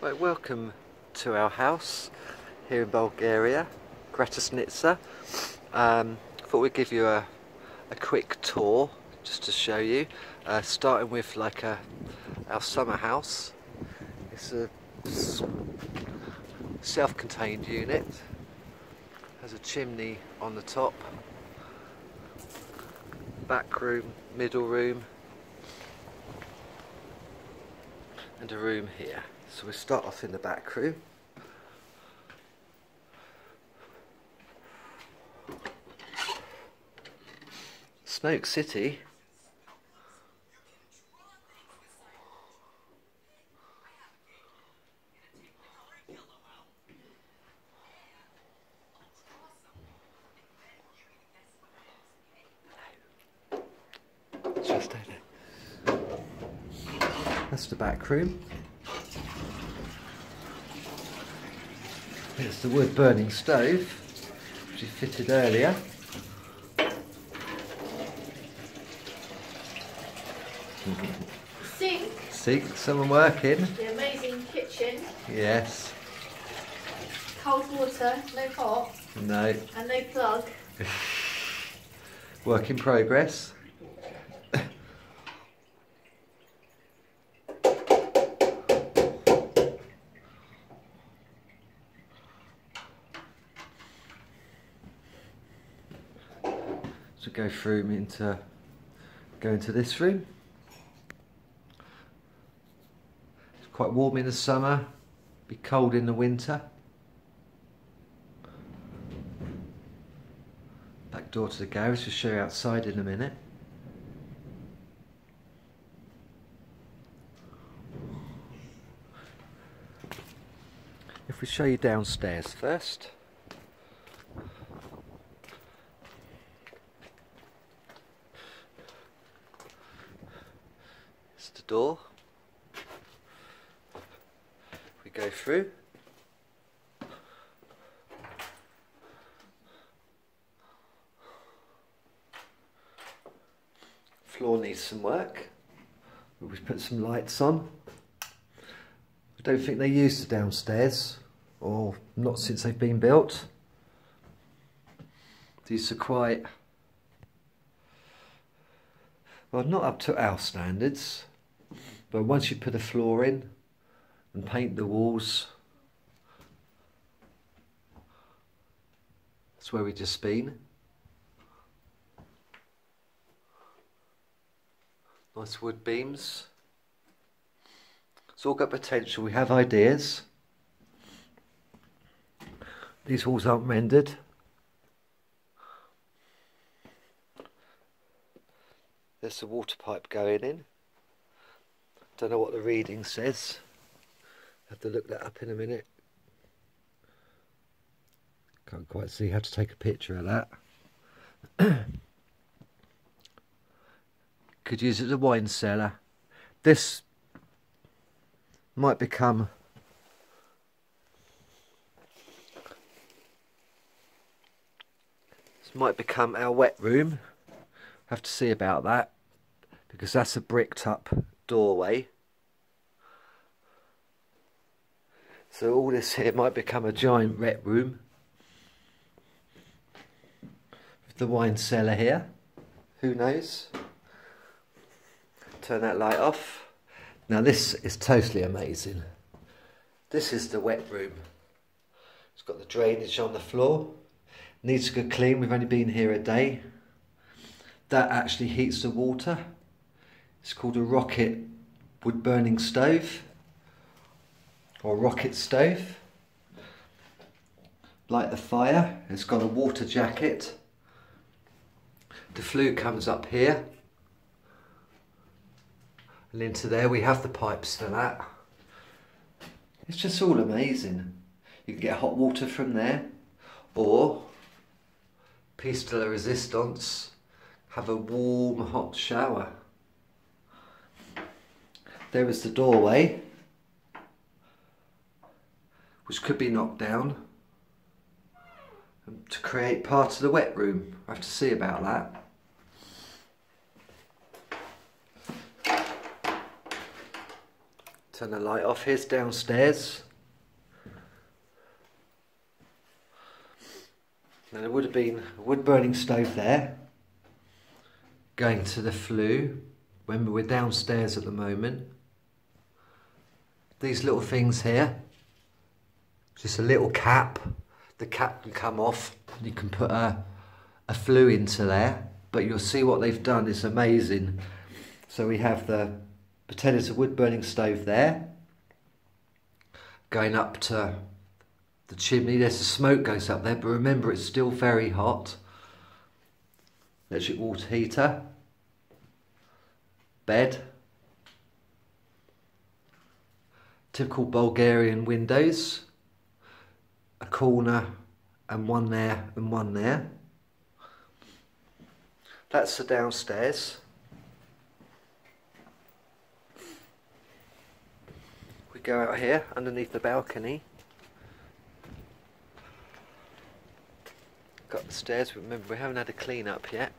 Right, welcome to our house here in Bulgaria, Gradeshnitsa. Um, thought we'd give you a, a quick tour just to show you, uh, starting with like a, our summer house. It's a self-contained unit, has a chimney on the top, back room, middle room, and a room here. So we start off in the back room. Smoke City. Just. That's the back room. It's the wood burning stove, which is fitted earlier. Sink, Sink, someone working. the amazing kitchen, Yes. cold water, no hot, No. and no plug. Work in progress. So go through into go into this room. It's quite warm in the summer, be cold in the winter. Back door to the garage, we'll show you outside in a minute. If we show you downstairs first. It's the door. We go through. Floor needs some work. We've put some lights on. I don't think they use the downstairs, or not since they've been built. These are quite, well, not up to our standards, but once you put a floor in and paint the walls, that's where we just been. Nice wood beams. It's all got potential. We have ideas. These walls aren't rendered. There's the water pipe going in. Don't know what the reading says. Have to look that up in a minute. Can't quite see how to take a picture of that. Could use it as a wine cellar. This might become this might become our wet room. Have to see about that because that's a bricked up doorway. So all this here might become a giant wet room. With the wine cellar here. Who knows? Turn that light off. Now this is totally amazing. This is the wet room. It's got the drainage on the floor. Needs a good clean, we've only been here a day. That actually heats the water. It's called a rocket wood burning stove or rocket stove. Light the fire, it's got a water jacket. The flue comes up here and into there we have the pipes for that. It's just all amazing. You can get hot water from there or piece de la resistance, have a warm hot shower. There is the doorway which could be knocked down um, to create part of the wet room. I have to see about that. Turn the light off. Here's downstairs. Now there would have been a wood burning stove there. Going to the flue. Remember we're downstairs at the moment. These little things here. Just a little cap. The cap can come off. You can put a, a flue into there. But you'll see what they've done is amazing. So we have the pretend it's a wood burning stove there. Going up to the chimney, there's the smoke goes up there, but remember it's still very hot. Electric water heater, bed, typical Bulgarian windows, a corner and one there and one there. That's the downstairs. We go out here underneath the balcony. Got the stairs, remember we haven't had a clean up yet.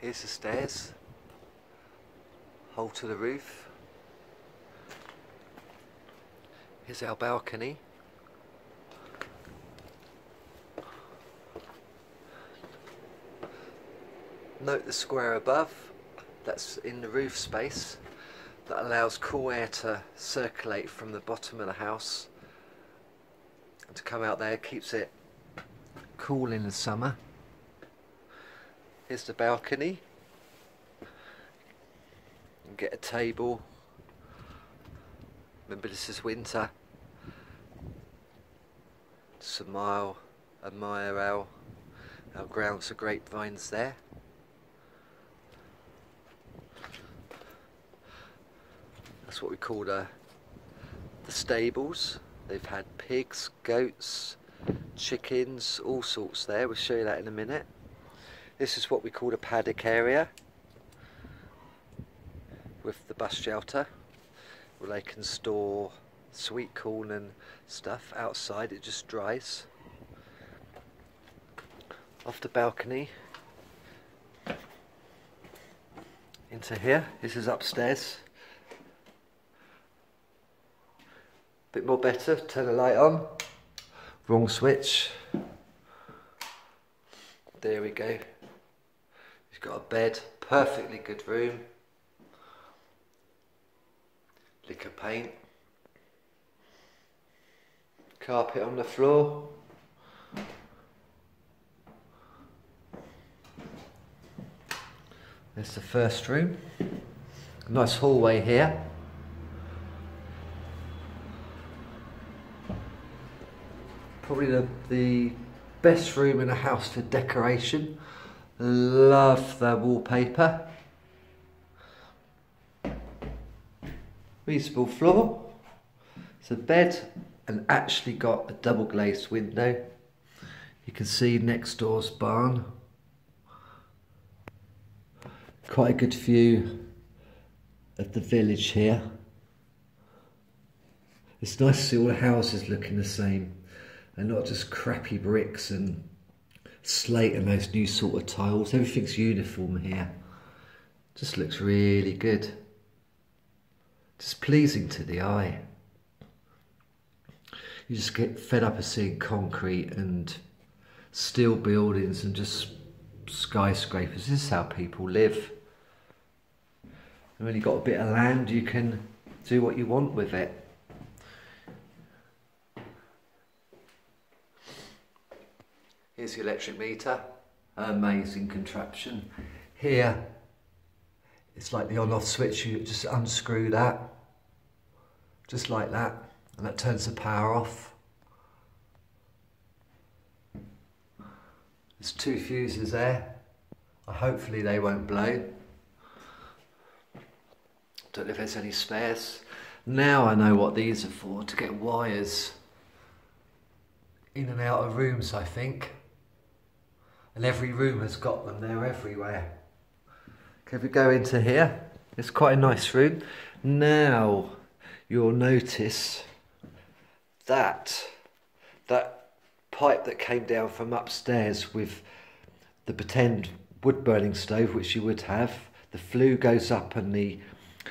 Here's the stairs. Hole to the roof. Here's our balcony. Note the square above, that's in the roof space. That allows cool air to circulate from the bottom of the house and to come out there, keeps it cool in the summer. Here's the balcony. And get a table. Remember this is winter. Some mile, admire our, our grounds of grapevines there. That's what we call the, the stables. They've had pigs, goats, chickens, all sorts there. We'll show you that in a minute. This is what we call a paddock area with the bus shelter where they can store sweet corn and stuff outside. It just dries. Off the balcony into here. This is upstairs. Bit more better, turn the light on. Wrong switch. There we go. He's got a bed, perfectly good room. Lick of paint. Carpet on the floor. There's the first room. Nice hallway here. Probably the, the best room in a house for decoration. Love the wallpaper. Reasonable floor. It's a bed and actually got a double glazed window. You can see next door's barn. Quite a good view of the village here. It's nice to see all the houses looking the same and not just crappy bricks and slate and those new sort of tiles. Everything's uniform here. Just looks really good. Just pleasing to the eye. You just get fed up of seeing concrete and steel buildings and just skyscrapers. This is how people live. And when you've got a bit of land, you can do what you want with it. Here's the electric meter, amazing contraption. Here, it's like the on off switch, you just unscrew that, just like that, and that turns the power off. There's two fuses there, hopefully they won't blow. Don't know if there's any spares. Now I know what these are for, to get wires in and out of rooms I think and every room has got them, they're everywhere. Okay, if we go into here, it's quite a nice room. Now, you'll notice that, that pipe that came down from upstairs with the pretend wood burning stove, which you would have, the flue goes up and the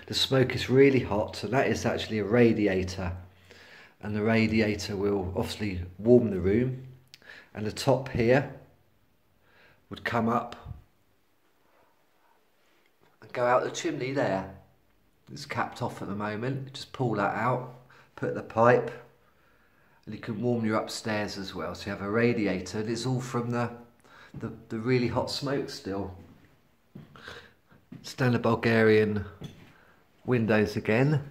the smoke is really hot and that is actually a radiator and the radiator will obviously warm the room and the top here would come up and go out the chimney there. It's capped off at the moment. Just pull that out, put the pipe, and you can warm your upstairs as well. So you have a radiator, and it's all from the the, the really hot smoke still. Standard Bulgarian windows again.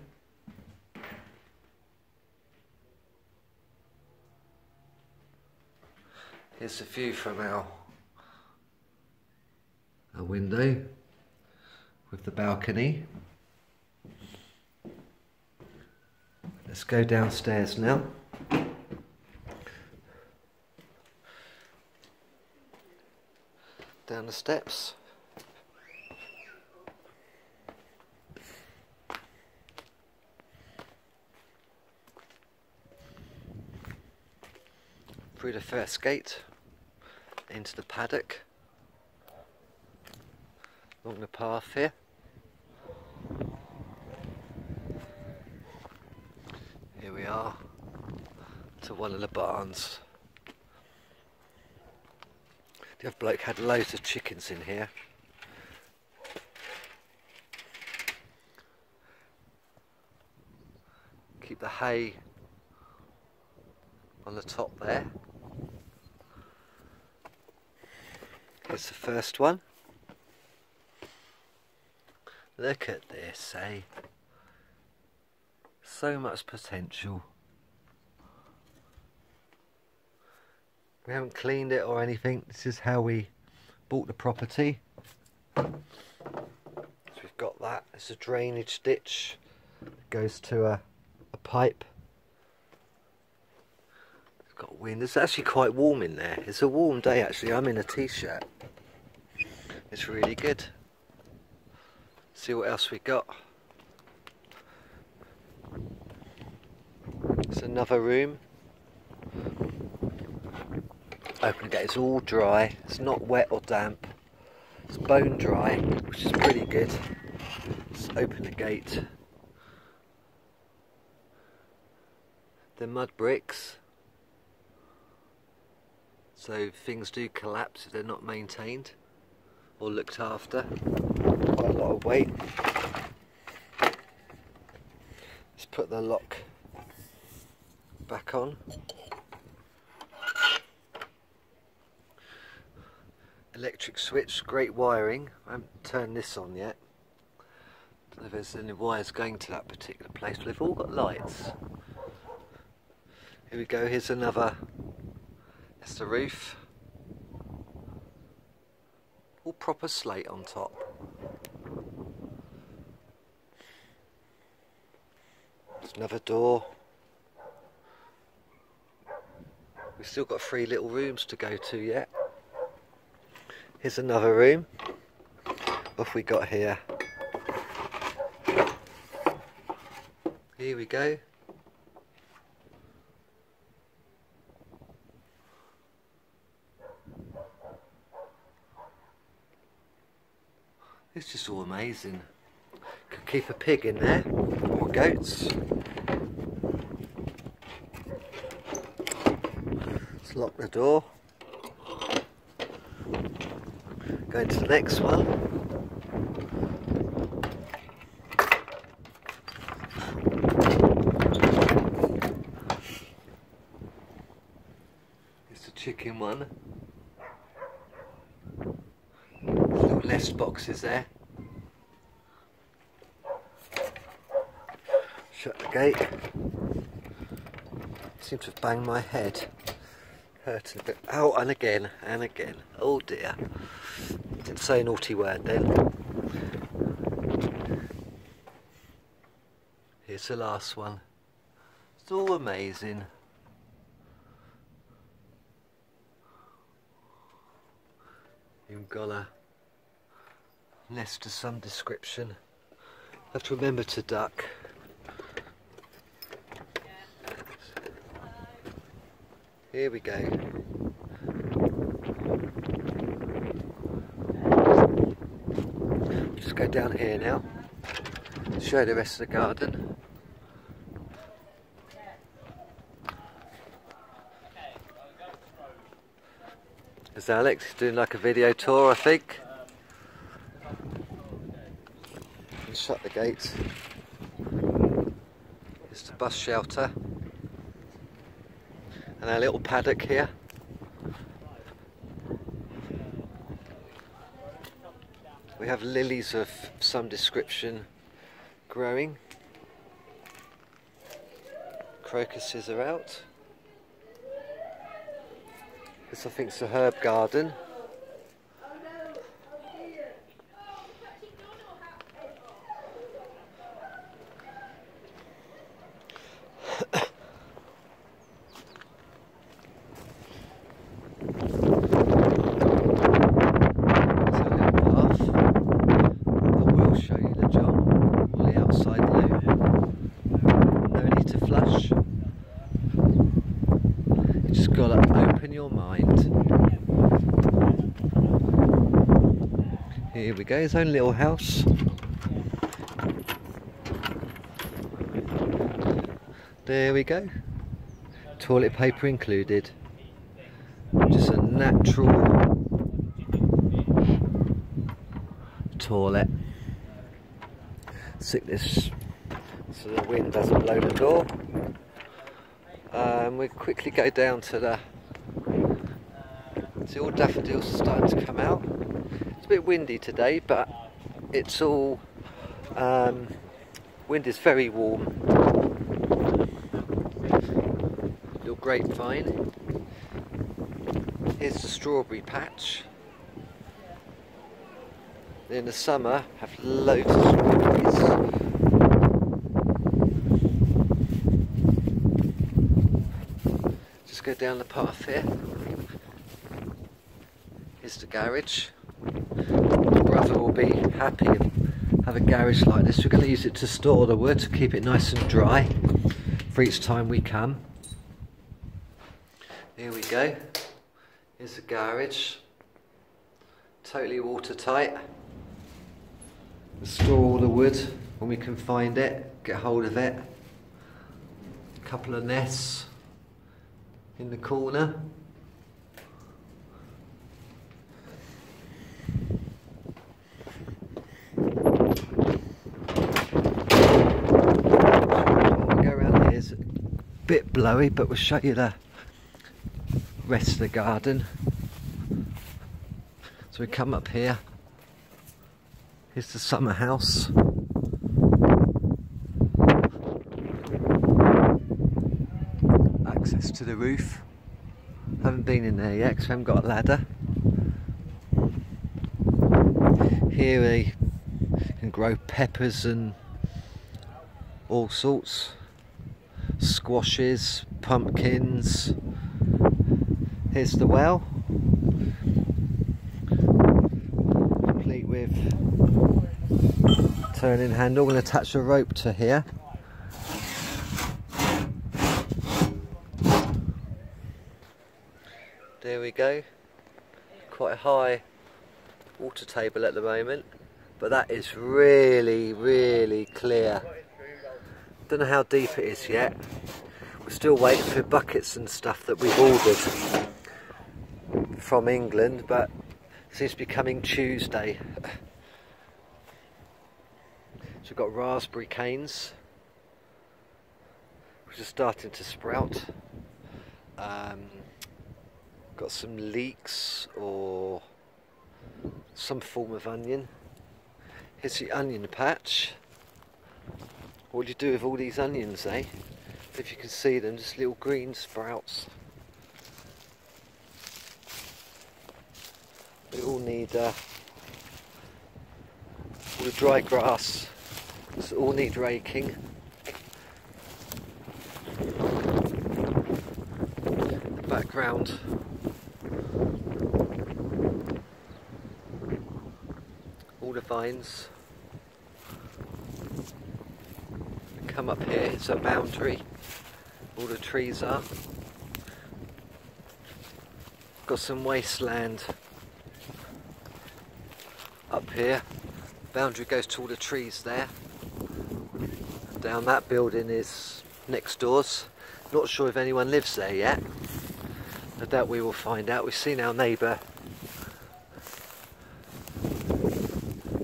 Here's a view from our, our window with the balcony. Let's go downstairs now. Down the steps. Through the first gate into the paddock along the path here. Here we are to one of the barns. The other bloke had loads of chickens in here. Keep the hay on the top there. Here's the first one. Look at this, eh? So much potential. We haven't cleaned it or anything. This is how we bought the property. So we've got that. It's a drainage ditch. It goes to a, a pipe. It's got wind. It's actually quite warm in there. It's a warm day actually. I'm in a t-shirt. It's really good. See what else we got. It's another room. Open the gate, it's all dry. It's not wet or damp. It's bone dry, which is pretty good. Let's open the gate. They're mud bricks. So things do collapse if they're not maintained or looked after. Oh, of weight. Let's put the lock back on. Electric switch, great wiring. I haven't turned this on yet. Don't know if there's any wires going to that particular place, but they've all got lights. Here we go, here's another. That's the roof all proper slate on top. There's another door. We've still got three little rooms to go to yet. Here's another room. What we got here? Here we go. It's just all amazing. Could keep a pig in there, or goats. Lock the door. Go into the next one. It's the chicken one. nest boxes there. Shut the gate. Seem to have banged my head. Hurting a bit. Oh, and again, and again. Oh dear. Didn't say a naughty word then. Here's the last one. It's all amazing. You've got a nest of some description. Have to remember to duck. Here we go. Just go down here now. Show the rest of the garden. There's Alex doing like a video tour, I think. And shut the gates. It's the bus shelter. And our little paddock here. We have lilies of some description growing. Crocuses are out. This I think is a herb garden. There's a little path. I will show you the John, all the outside loo. No need to flush. You just gotta open your mind. Here we go, his own little house. There we go. Toilet paper included. Just a natural toilet. Stick this so the wind doesn't blow the door. Um, we quickly go down to the. See, all daffodils are starting to come out. A bit windy today, but it's all. Um, wind is very warm. Little grapevine. Here's the strawberry patch. In the summer, have loads of strawberries. Just go down the path here. Here's the garage. My will be happy have a garage like this. We're going to use it to store the wood to keep it nice and dry for each time we come. Here we go. Here's the garage. Totally watertight. Store all the wood when we can find it, get hold of it. A couple of nests in the corner. We'll go around here. It's a bit blowy, but we'll show you the rest of the garden. So we come up here. Here's the summer house. Access to the roof. Haven't been in there yet because we haven't got a ladder. Here we can grow peppers and all sorts. Squashes, pumpkins. Here's the well. Complete with turning handle. We'll attach a rope to here. There we go. Quite a high water table at the moment, but that is really, really clear. Don't know how deep it is yet. We're still waiting for buckets and stuff that we've ordered from England, but seems to be coming Tuesday. So we've got raspberry canes, which are starting to sprout. Um, got some leeks or some form of onion. Here's the onion patch. What do you do with all these onions, eh? If you can see them, just little green sprouts. We all need uh, all the dry grass. This all need raking. The background. All the vines. We come up here, it's a boundary. All the trees are. Got some wasteland up here. Boundary goes to all the trees there. down. That building is next doors. Not sure if anyone lives there yet. I doubt we will find out. We've seen our neighbour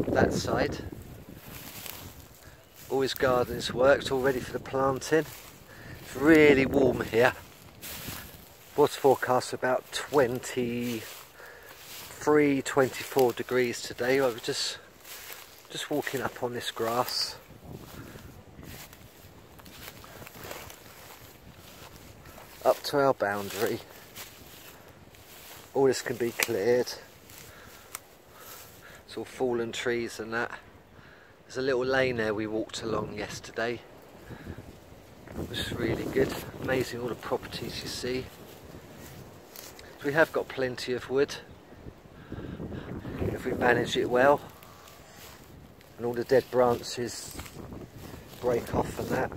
that side. All his garden is worked, all ready for the planting. It's really warm here. What's forecast about 23, 24 degrees today. I was just just walking up on this grass. Up to our boundary. All this can be cleared. It's all fallen trees and that. There's a little lane there we walked along yesterday. It was really good. Amazing all the properties you see. We have got plenty of wood if we manage it well and all the dead branches break off and that.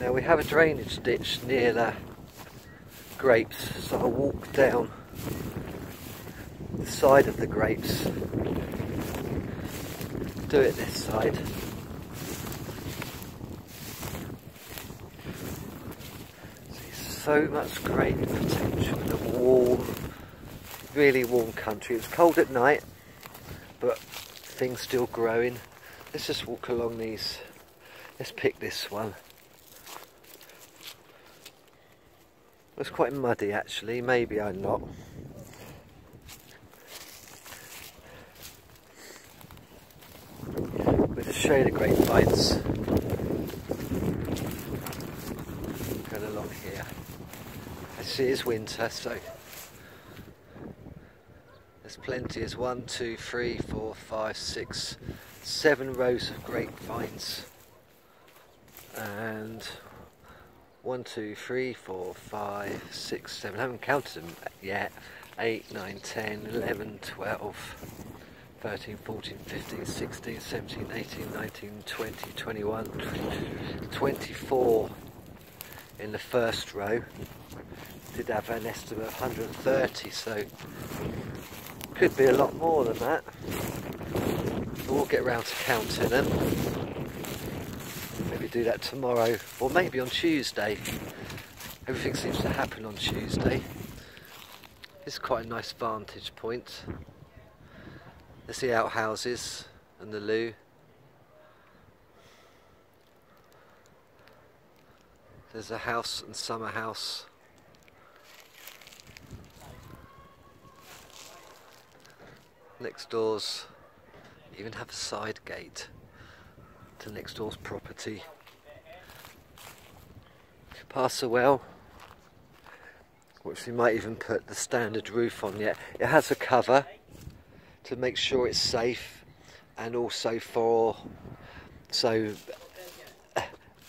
Now we have a drainage ditch near the grapes so I'll walk down the side of the grapes do it this side so much great potential in a warm, really warm country. It was cold at night, but things still growing. Let's just walk along these. Let's pick this one. It's quite muddy actually, maybe I'm not. We'll just show you the grapevines. Going along here. Actually it is winter so there's plenty. There's one, two, three, four, five, six, seven rows of grapevines. And one, two, three, four, five, six, seven. I haven't counted them yet. 8, 9, 10, 11, 12, 13, 14, 15, 16, 17, 18, 19, 20, 21, 24 in the first row. Did have an estimate of 130, so could be a lot more than that. We'll get round to counting them. Maybe do that tomorrow, or maybe on Tuesday. Everything seems to happen on Tuesday. It's quite a nice vantage point. There's the outhouses and the loo. There's a house and summer house. Next doors even have a side gate to next door's property. Pass the well, which we might even put the standard roof on yet. It has a cover to make sure it's safe and also for so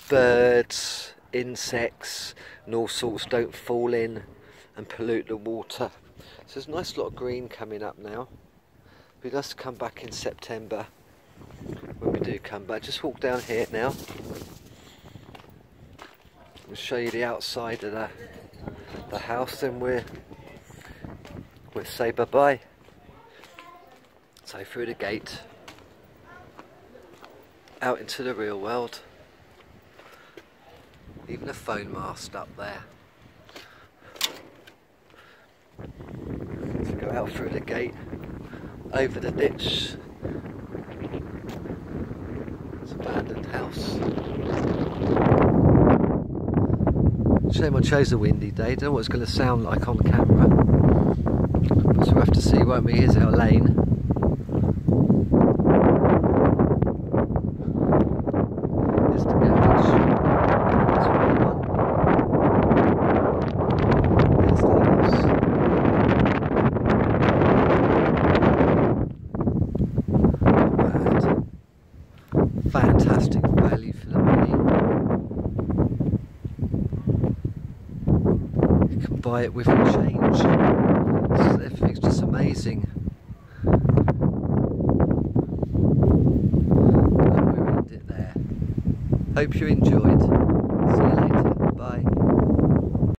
birds, insects and all sorts don't fall in and pollute the water. So there's a nice lot of green coming up now. We'd to come back in September when we do come back. Just walk down here now. I'll show you the outside of the, the house then we're, we'll say bye bye. So through the gate, out into the real world. Even a phone mast up there. So go out through the gate over the ditch. It's abandoned house. Shame I chose a windy day. Don't know what it's going to sound like on camera. But we'll have to see, won't we? Here's our lane. Here's the garage. That's what we want. Here's the house. Bad. Fantastic value for the money. It with change. It's- Everything's just amazing. And we end it there. Hope you enjoyed.